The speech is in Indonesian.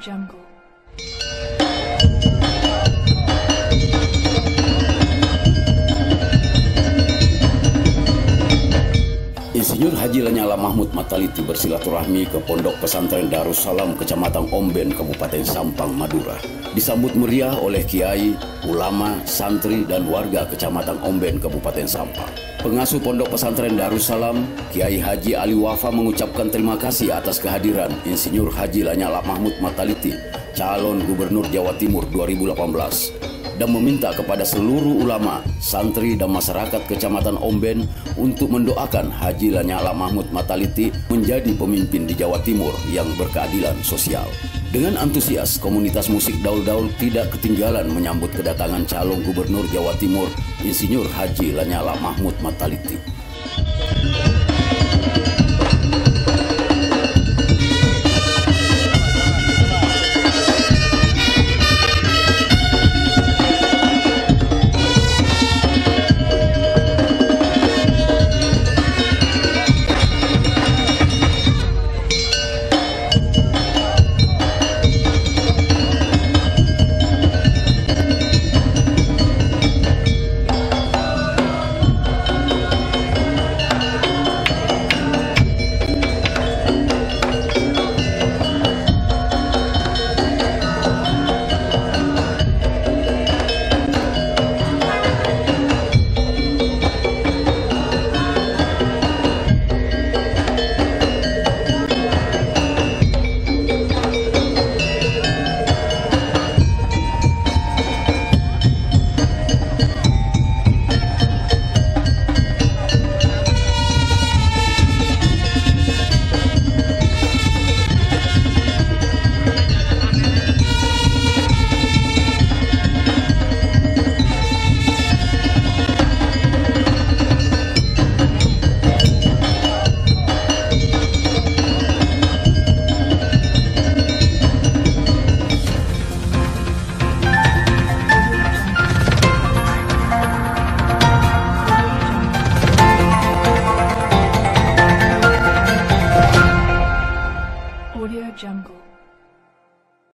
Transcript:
jungle. Insinyur Haji Lanyala Mahmud Mataliti bersilaturahmi ke Pondok Pesantren Darussalam Kecamatan Omben, Kabupaten Sampang, Madura. Disambut meriah oleh kiai, ulama, santri, dan warga Kecamatan Omben, Kabupaten Sampang. Pengasuh Pondok Pesantren Darussalam, Kiai Haji Ali Wafa mengucapkan terima kasih atas kehadiran Insinyur Haji Lanyala Mahmud Mataliti, calon Gubernur Jawa Timur 2018 dan meminta kepada seluruh ulama, santri dan masyarakat Kecamatan Omben untuk mendoakan Haji Lanyala Mahmud Mataliti menjadi pemimpin di Jawa Timur yang berkeadilan sosial. Dengan antusias, komunitas musik Daul-Daul tidak ketinggalan menyambut kedatangan calon gubernur Jawa Timur, Insinyur Haji Lanyala Mahmud Mataliti. jungle.